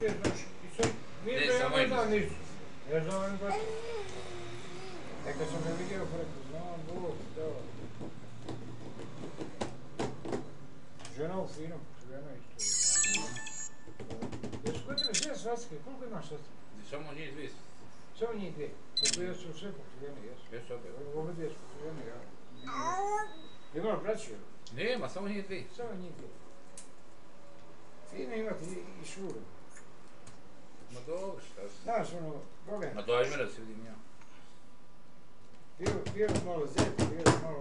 Ne, da ja samo ne jedno. znam nisu. Ne znam oni baš. E kad sam ga vidio, rekao, znam, Bog, da. Žena u finom, žena isto. Jesu kod tebe sve svastike, koliko imaš svastike? Samo njih dvije. Samo njih dvije. Kako jesu sve pokrivene, jesu. Jesu opet. Ove dvije su pokrivene, ja. Imaš braću, jel? Nema, samo njih dvije. Samo njih dvije. Fine imati i, i šuru. Znaš, ono, Boga, Ma daj me da se vidim ja. bio, bio malo zeti, bio malo.